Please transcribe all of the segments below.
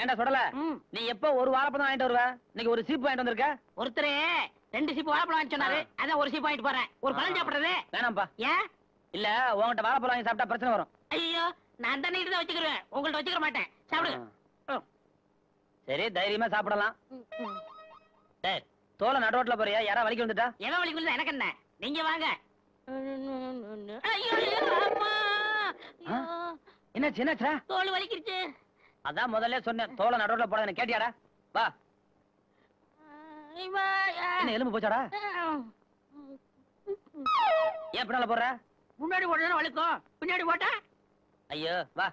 ஏன்டா சொல்லல. நீ எப்ப ஒரு வாழைப்பழம் வாங்கிட்டு வருவ? இன்னைக்கு ஒரு சீப்பு வாங்கிட்டு வந்திருக்க? ஒருத்தரே ரெண்டு சீப்பு வாழைப்பழம் வாங்கி சொன்னாரு. அதான் ஒரு சீப்பு வாங்கிட்டு போறேன். ஒரு பழம் சாப்பிடுறது. வேணாம்ப்பா. ஏன்? இல்ல உன்கிட்ட வாழைப்பழம் வாங்கி சாப்பிட்டா பிரச்சனை வரும். ஐயோ நான் தானே தான் வச்சுக்கிறேன் உங்கள்ட்ட வச்சுக்க மாட்டேன். சாப்பிடு. ம். சரி தைரியமா சாப்பிடலாம். டேய் தோலை நடுரோட்ல போறியா? யாரா வலிக்கு வந்துட்டா? எவன் வழி கொடுத்தா எனக்கு என்ன? நீங்க வாங்க. என்னாச்சு என்னாச்சுடா? தோல் வலிக்கிருச்சு. அதான் முதல்ல சொன்னேன் தோலை நடுரோட்ல போட எனக்கு கேட்டியாடா? வா. என்ன எலும்பு போச்சாடா? ஏன் பின்னால போடுற? முன்னாடி போட்டா வலிக்கும் பின்னாடி போட்டா? ஐயோ வா.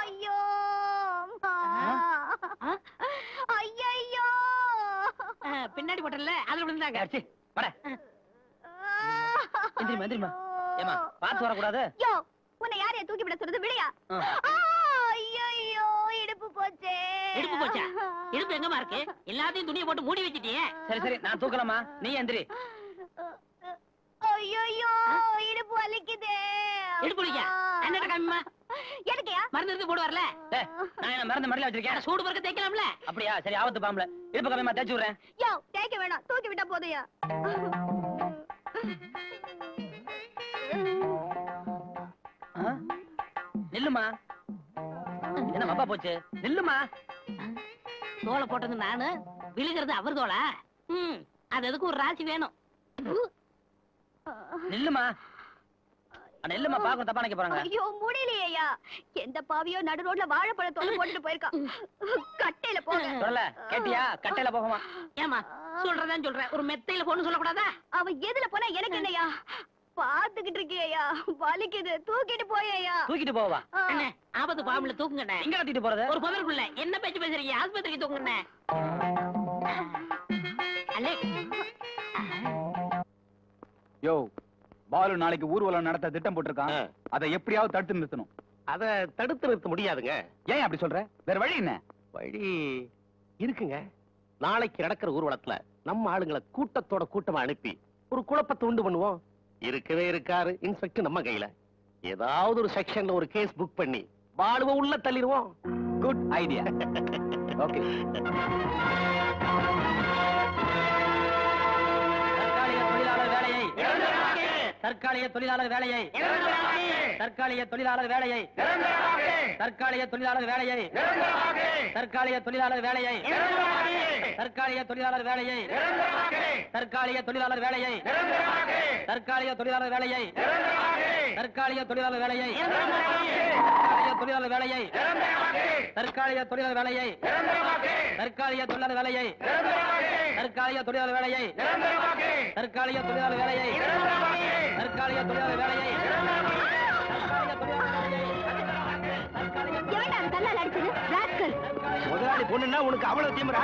ஐயோ ஆ? ஐயோ ஆ, பின்னாடி போட்டல அதுல விழுந்தாங்க. வர எந்திரிமா எந்திரிமா ஏமா பார்த்து வரக்கூடாது? யோ உன்னை யாரையா தூக்கி விட சொல்றது? விடையா ஆ. ஐயோ இடுப்பு போச்சே. இடுப்பு போச்சா? இடுப்பு எங்கம்மா இருக்கு? எல்லாத்தையும் துணியை போட்டு மூடி வச்சிட்டியே? சரி சரி நான் தூக்கலாமா நீ எந்திரி. ஐயோ இடுப்பு வலிக்குதே. இடுப்பு வலிக்கா? என்னடா கம்மிமா எதுக்கையா மருந்து இருந்து போடு வரல நான் என்ன மருந்து மடியில வச்சிருக்கேன்? சூடு பறக்க தேய்க்கலாம்ல? அப்படியா? சரி ஆபத்து பாம்பல. இடுப்பு கம்மியமா தேய்ச்சி விடுறேன். யோ தேய்க்க வேணாம். தூக்கி விட்டா போதையா நில்லுமா? என்ன மப்பா போச்சு? நில்லுமா? தோலை போட்டது நானு விழுகிறது அவர் தோலா. ம். அது எதுக்கு ஒரு ராசி வேணும்? நில்லுமா? நில்லுமா பாக்க தப்பா நினைக்க போறாங்க. ஐயோ முடியலையா எந்த பாவியோ நடு ரோட்ல வாழைப்பழத்தோட போட்டுட்டு போயிருக்கான் கட்டையில போங்க. சொல்லல கேட்டியா? கட்டையில போகுமா? ஏமா சொல்றதான் சொல்றேன். ஒரு மெத்தையில போன்னு சொல்லக்கூடாதா? அவ எதுல போனா எனக்கு என்னையா பாத்துக்கிட்டு இருக்கியா வலிக்குது. தூக்கிட்டு போயா தூக்கிட்டு போவா? அண்ணே ஆபத்து பாம்புல தூக்குங்கண்ணே. எங்க கட்டிட்டு போறது? ஒரு புதருக்குள்ள. என்ன பேச்சு பேசுறீங்க? ஆஸ்பத்திரிக்கு தூக்குங்கண்ணே யோ பாலு நாளைக்கு ஊர்வலம் நடத்த திட்டம் போட்டிருக்கான். அதை எப்படியாவது தடுத்து நிறுத்தணும். அத தடுத்து நிறுத்த முடியாதுங்க. ஏன் அப்படி சொல்ற? வேற வழி என்ன? வழி இருக்குங்க. நாளைக்கு நடக்கிற ஊர்வலத்துல நம்ம ஆளுங்களை கூட்டத்தோட கூட்டமா அனுப்பி ஒரு குழப்பத்தை உண்டு பண்ணுவோம். இருக்கவே இருக்காரு இன்ஸ்பெக்டர் நம்ம கையில. ஏதாவது ஒரு செக்ஷன்ல ஒரு கேஸ் புக் பண்ணி பாலுவ உள்ள தள்ளிடுவோம். குட் ஐடியா ஓகே தற்காலிக தொழிலாளர் வேலையை தற்காலிக தொழிலாளர் வேலையை தற்காலிக தொழிலாளர் வேலையை தற்காலிக தொழிலாளர் வேலையை தற்காலிக தொழிலாளர் வேலையை தற்காலிக தொழிலாளர் வேலையை தற்காலிக தொழிலாளர் வேலையை தற்காலிக தொழிலாளர் வேலையை தற்காலிக தொழிலாளர் வேலையை தற்காலிக தொழிலாளர் வேலையை தற்காலிக தொழிலாளர் வேலையை தற்காலிக தொழிலாளர் வேலையை தற்காலிக தொழிலாளர் வேலையை தற்காலிக தொழிலாளர் வேலையை முதலாளி பொண்ணுன்னா உனக்கு அவ்வளவு தீவிர?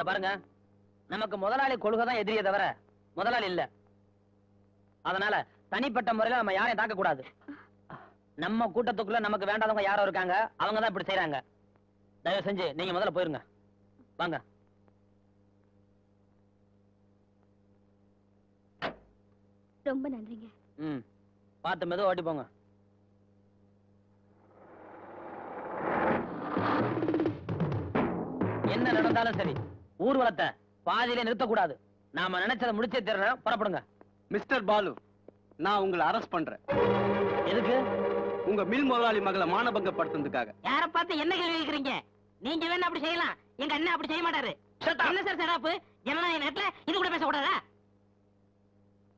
இந்த பாருங்க. நமக்கு முதலாளி கொள்கை தான் எதிரியே தவிர முதலாளி இல்ல. அதனால தனிப்பட்ட முறையில நம்ம யாரையும் தாக்க கூடாது நம்ம கூட்டத்துக்குள்ள நமக்கு வேண்டாதவங்க யாரோ இருக்காங்க அவங்க தான் இப்படி செய்றாங்க. தயவு செஞ்சு நீங்க முதல்ல போயிருங்க. வாங்க. ரொம்ப நன்றிங்க. ம். பார்த்து மெதுவா ஓட்டி போங்க. என்ன நடந்தாலும் சரி. ஊர்வலத்தை பாதியிலே நிறுத்தக்கூடாது. நாம நினைச்சதை முடிச்சே தரணும் புறப்படுங்க. மிஸ்டர் பாலு நான் உங்களை அரெஸ்ட் பண்றேன். எதுக்கு? உங்க மில் முதலாளி மகளை மானபங்கப்படுத்துறதுக்காக யார பார்த்து என்ன கேள்வி கேக்குறீங்க நீங்க வேணா அப்படி செய்யலாம். எங்க அண்ணன் அப்படி செய்ய மாட்டாரு. என்ன சார் செடாப்பு ஜனநாயக நேரத்துல இது கூட பேச கூடாதா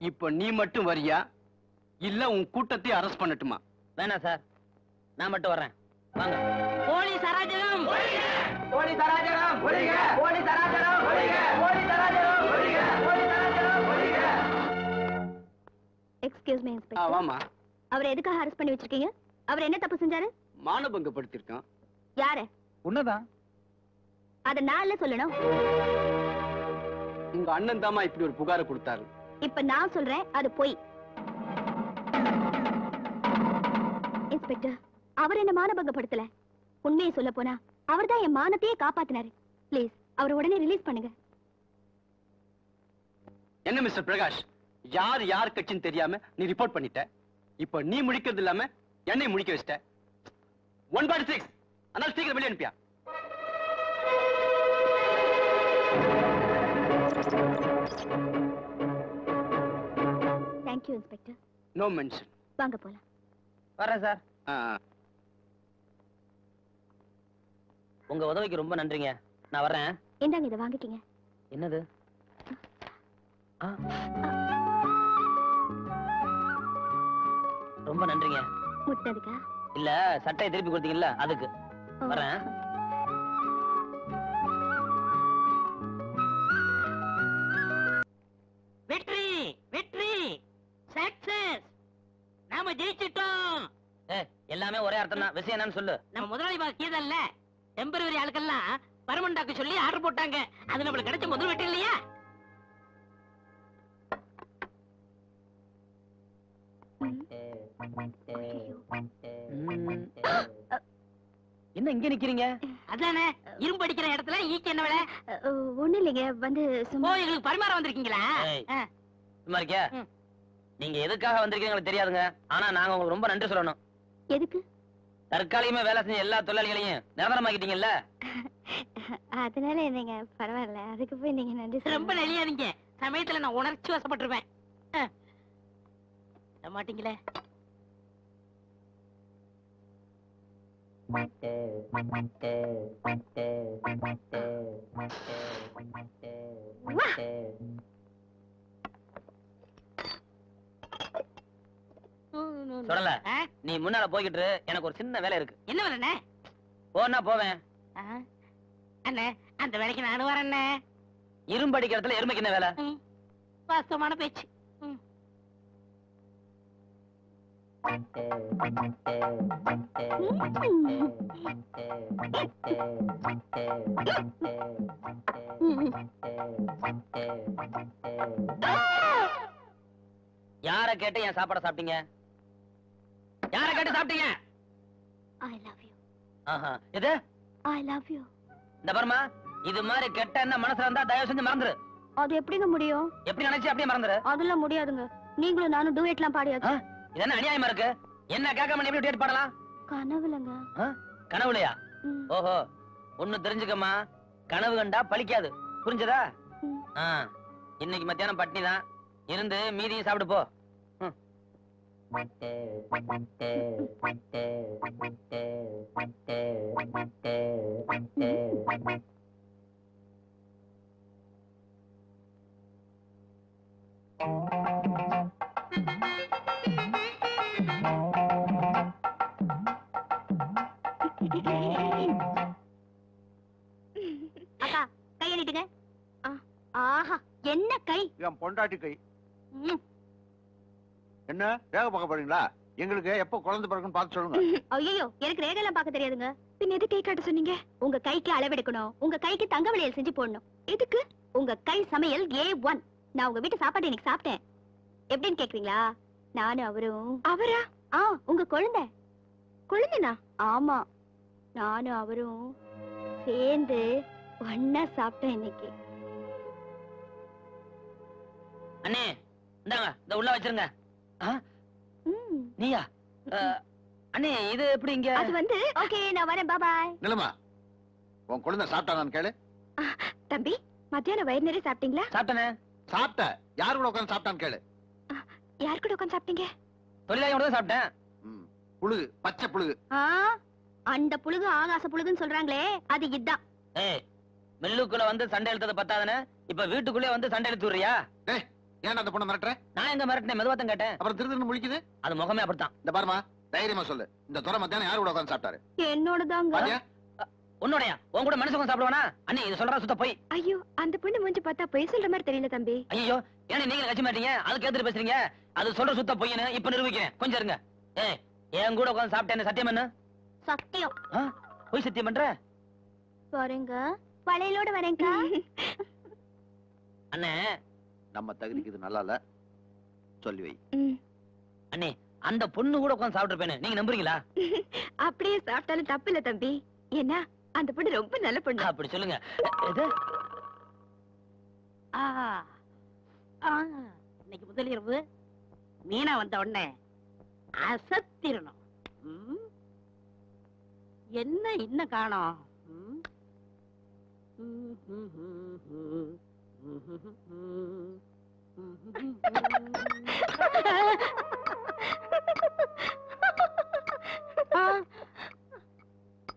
இப்ப நீ மட்டும் வரியா? இல்ல உன் கூட்டத்தை அரெஸ்ட் பண்ணட்டுமா? வேணாம் சார் நான் மட்டும் வர்றேன். வாங்க. போலீஸ் அராஜகம். போலீஸ்! அராஜகம்! போலீஸ்! அராஜகம்! போலீஸ்! அராஜகம்! போலீஸ்! எக்ஸ்கியூஸ் மீ இன்ஸ்பெக்டர் வாமா அவரை எதுக்காக அரெஸ்ட் பண்ணி வச்சிருக்கீங்க? அவர் என்ன தப்பு செஞ்சாரு? மானபங்கப்படுத்திருக்கான் யாரு? உன்னதான் அத நான்ல சொல்லணும். உங்க அண்ணன் தாமா இப்படி ஒரு புகாரை கொடுத்தாரு. இப்ப நான் சொல்றேன் அது பொய். இன்ஸ்பெக்டர் அவர் என்ன மானபங்கப்படுத்தல? உண்மையை சொல்ல போனா அவர்தான் என் மானத்தையே காப்பாத்தினாரு. ப்ளீஸ் அவரை உடனே ரிலீஸ் பண்ணுங்க. என்ன மிஸ்டர் பிரகாஷ்? யார் யார் கட்சின்னு தெரியாம நீ ரிப்போர்ட் பண்ணிட்ட? இப்ப நீ முடிக்கிறது இல்லாம என்னை முடிக்க வச்சிட்ட? ஒன் பாடி சிக்ஸ் அதனால சீக்கிரம் வெளியே அனுப்பியா? Thank you inspector no mention வாங்க போலாம். வர்றேன் சார் உங்க உதவிக்கு ரொம்ப நன்றிங்க. நான் வர்றேன். இந்தாங்க இதை வாங்கிக்கீங்க. என்னது. ரொம்ப நன்றிங்க. முட்டினதுக்கா இல்ல சட்டையை திருப்பி கொடுத்தீங்கல்ல அதுக்கு. வரேன் வெற்றி வெற்றி. சக்சஸ் நாம ஜெயிச்சிட்டோம். எல்லாமே ஒரே அர்த்தம் தான் விஷயம் என்னன்னு சொல்லு. நம்ம முதலாளி பாஸ் கீதல்ல. டெம்பரவரி ஆளுக்கெல்லாம் பர்மனண்டாக்கு சொல்லி ஆர்டர் போட்டாங்க. அது நம்மளுக்கு கிடைச்ச முதல் வெற்றி இல்லையா. என்ன இங்க நிக்கிறீங்க? அதானே இரும்பு அடிக்கிற இடத்துல ஈக்கு என்ன வேலை? ஒண்ணு இல்லைங்க வந்து ஓ சும்மா எங்களுக்கு பரிமாற வந்திருக்கீங்களா. சும்மா இருக்கியா. நீங்க எதுக்காக வந்திருக்கீங்க தெரியாதுங்க. ஆனா நாங்க உங்களுக்கு ரொம்ப நன்றி சொல்லணும். எதுக்கு? தற்காலிகமா வேலை செஞ்ச எல்லா தொழிலாளிகளையும் நிரந்தரமாக்கிட்டீங்கல்ல? அதனால என்னங்க பரவாயில்ல. அதுக்கு போய் நீங்க நன்றி ரொம்ப. நெளியாதீங்க. சமயத்துல நான் உணர்ச்சி வசப்பட்டுருவேன். ஆ. விட சொல்லல? நீ முன்னால போய்கிட்டு. எனக்கு ஒரு சின்ன வேலை இருக்கு என்ன வேலைண்ணே போனா போவேன்? அண்ணே அந்த வேலைக்கு நானும் வரேண்ணே இரும்பு அடிக்கிற இடத்துல எருமைக்கு என்ன வேலை. வாஸ்தவமான பேச்சு. யார கேட்டு என் சாப்பாட சாப்பிட்டீங்க யார கேட்டு சாப்பிட்டீங்க. ஆஹா. எது. இந்த பர்மா இது மாதிரி கெட்ட என்ன மனசுல இருந்தா தயவு செஞ்சு மறந்துரு. அது எப்படிங்க முடியும்? எப்படி நினைச்சு அப்படியே மறந்துரு. அதெல்லாம் முடியாதுங்க. நீங்களும் நானும் டூயட்லாம் பாடியாச்சு? இது என்ன அநியாயமா இருக்கு? என்ன கேட்காம எப்படி பாடலாம்? கனவுலங்க? கனவுலையா? ஓஹோ. ஒண்ணு தெரிஞ்சுக்கம்மா. கனவு கண்டா பலிக்காது புரிஞ்சதா? இன்னைக்கு மத்தியானம் பட்னி தான் இருந்து மீதியும் சாப்பிடு போ. அக்கா கைய நீட்டுங்க ஆ, ஆஹா என்ன கை? என் பொண்டாட்டி கை. என்ன? ரேக பார்க்க போறீங்களா? எங்களுக்கு எப்ப குழந்தை பிறகுன்னு பார்த்து சொல்லுங்க. ஐயோ எனக்கு ரேகெல்லாம் பார்க்க தெரியாதுங்க. பின்ன எது கை காட்ட சொன்னீங்க? உங்க கைக்கு அளவெடுக்கணும். உங்க கைக்கு தங்க வளையல் செஞ்சு போடணும். எதுக்கு? உங்க கை சமையல் ஏ ஒன் நான் உங்க வீட்டு சாப்பாடு இன்னைக்கு சாப்பிட்டேன். எப்படின்னு கேக்குறீங்களா? நானும் அவரும். அவரா? ஆ உங்க குழந்தை. குழந்தைனா? ஆமா. நானும் அவரும் சேர்ந்து ஒன்னா சாப்பிட்டோம் இன்னைக்கு. அண்ணே இந்தாங்க இந்த உள்ள வச்சிருங்க. நீயா? அண்ணே இது எப்படி இங்க? அது வந்து ஓகே நான் வரேன் பாய் நிலமா உன் குழந்தை சாப்பிட்டானான்னு கேளு. தம்பி மத்தியானம் வயிறு நிறைய சாப்பிட்டீங்களா? சாப்பிட்டனே. சாப்பிட்ட. யார் கூட உட்காந்து சாப்பிட்டான்னு கேளு. யார் கூட உட்காந்து சாப்பிட்டீங்க? தொழிலாளி கூட சாப்பிட்டேன். புழுகு பச்சை புழுகு. ஆ அந்த புழுகு ஆகாச புழுகுன்னு சொல்றாங்களே அது இதான். ஏய் மில்லுக்குள்ள வந்து சண்டை இழுத்தது பத்தாதுன்னு இப்ப வீட்டுக்குள்ளே வந்து சண்டை இழுத்து விடுறியா? ஏன்டா அந்த பொண்ணை மிரட்டுற? நான் எங்க மிரட்டினேன்? மெதுவாத்தம் கேட்டேன். அப்புறம் திருதுன்னு முழிக்குது? அது முகமே அப்படித்தான். இந்த பாருமா தைரியமா சொல்லு. இந்த துறை மத்தியானம் யாரு கூட உட்காந்து சாப்பிட்டாரு? என்னோடதாங்க. உன்னோடயா? உன் கூட மனுஷன் சாப்பிடுவானா? அண்ணி இது சொல்றா சுத்த போய். ஐயோ அந்த பொண்ணு மூஞ்சி பார்த்தா பொய் சொல்ற மாதிரி தெரியல தம்பி. ஐயோ ஏன்னா நீங்க கட்சி மாட்டீங்க? அதுக்கு ஏத்துட்டு பேசுறீங்க? அது சொல்ற சுத்த பொய்னு இப்ப நிரூபிக்கிறேன். கொஞ்சம் இருங்க. ஏய் என் கூட உட்காந்து சாப்பிட்டேன்னு சத்தியம் என்ன? சத்தியம்? பொய் சத்தியம் பண்ற? வரேங்க. வளையலோட வரேங்க அண்ணே நம்ம தகுதிக்கு இது நல்லா இல்ல சொல்லி வை. அண்ணே அந்த பொண்ணு கூட உட்காந்து சாப்பிட்டுருப்பேன்னு நீங்க நம்புறீங்களா? அப்படியே சாப்பிட்டாலும் தப்பு இல்ல தம்பி. ஏன்னா அந்த பொண்ணு ரொம்ப நல்ல பொண்ணு. அப்படி சொல்லுங்க. இன்னைக்கு முதல் இரவு. மீனா வந்த உடனே அசத்திரணும். ம்? என்ன இன்னும் காணோம்?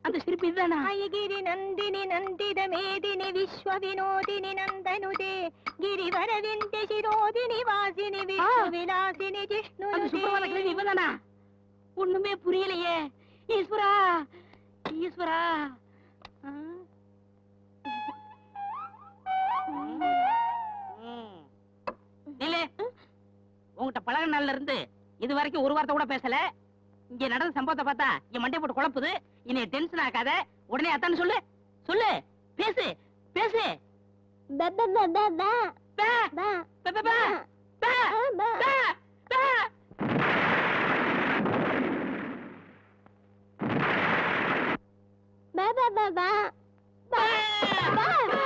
அந்த சிரிப்பு இதுதானா? அயகிரி நந்தினி நந்தித மேதினி விஸ்வ வினோதினி நந்தனுதே கிரிவர விந்திய சிரோதினி வாசினி விஷ்ணு விலாசினி ஜிஷ்ணு அந்த சுப்பிரபாத கிழவி இவதானா? ஒண்ணுமே புரியலையே. ஈஸ்வரா ஈஸ்வரா. ஆ? உங்ககிட்ட பழக நாள்ல இருந்து இது வரைக்கும் ஒரு வார்த்தை கூட பேசல. இங்க நடந்த சம்பவத்தை பார்த்தா என் மண்டை போட்டு குழப்புது. இனி டென்ஷன் ஆகாத. உடனே அத்தான்னு சொல்லு. சொல்லு. பேசு. பேசு. Ba ba ba ba ba ba